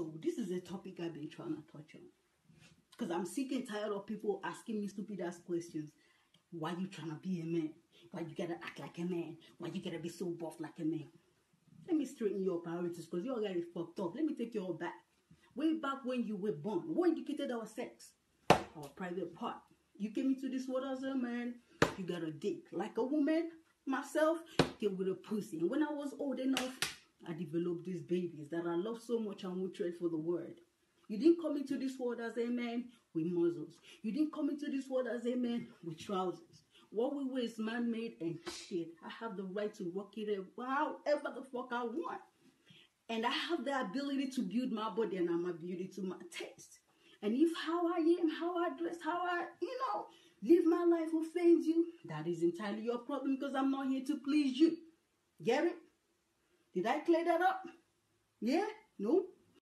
So this is a topic I've been trying to touch on. Because I'm sick and tired of people asking me stupid ass questions. Why you trying to be a man? Why you gotta act like a man? Why you gotta be so buff like a man? Let me straighten your priorities because guy is fucked up. Let me take you all back. Way back when you were born, what indicated our sex? Our private part. You came into this world as a man, you got a dick. Like a woman, myself, came with a pussy. And when I was old enough, I developed these babies that I love so much and would trade for the world. You didn't come into this world as a man with muscles. You didn't come into this world as a man with trousers. What we wear is man-made and shit. I have the right to rock it however the fuck I want. And I have the ability to build my body and I'm a beauty to my taste. And if how I am, how I dress, how I, you know, live my life offends you, that is entirely your problem because I'm not here to please you. Get it? Did I clear that up? Yeah? No?